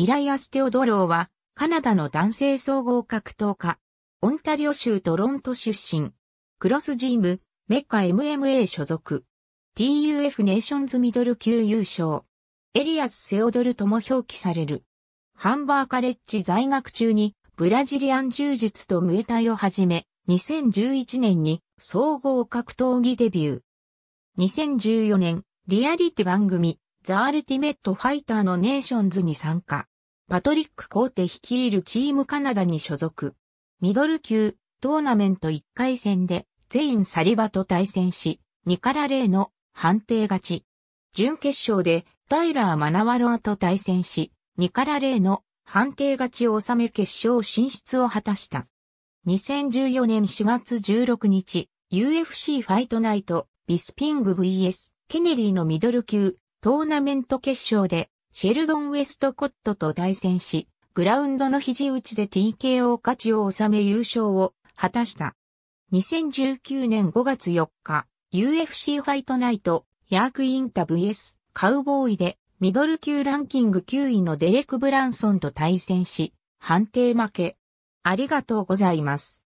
イライアス・テオドローは、カナダの男性総合格闘家。オンタリオ州トロント出身。クロスジーム、メッカ MMA 所属。TUF ネーションズミドル級優勝。エリアス・セオドルとも表記される。ハンバーカレッジ在学中にブラジリアン柔術とムエタイを始め、2011年に総合格闘技デビュー。2014年、リアリティ番組、ザ・アルティメット・ファイターのネーションズに参加。パトリック・コーテ率いるチームカナダに所属。ミドル級トーナメント1回戦でゼイン・サリバと対戦し、2から0の判定勝ち。準決勝でタイラー・マナワロアと対戦し、2から0の判定勝ちを収め決勝進出を果たした。2014年4月16日、UFC ファイトナイト、ビスピング VS ケネリーのミドル級トーナメント決勝でシェルドン・ウェストコットと対戦し、グラウンドの肘打ちで TKO 勝ちを収め優勝を果たした。2019年5月4日、UFC ファイトナイト、ヤークインタ VS カウボーイでミドル級ランキング9位のデレク・ブランソンと対戦し、判定負け。ありがとうございます。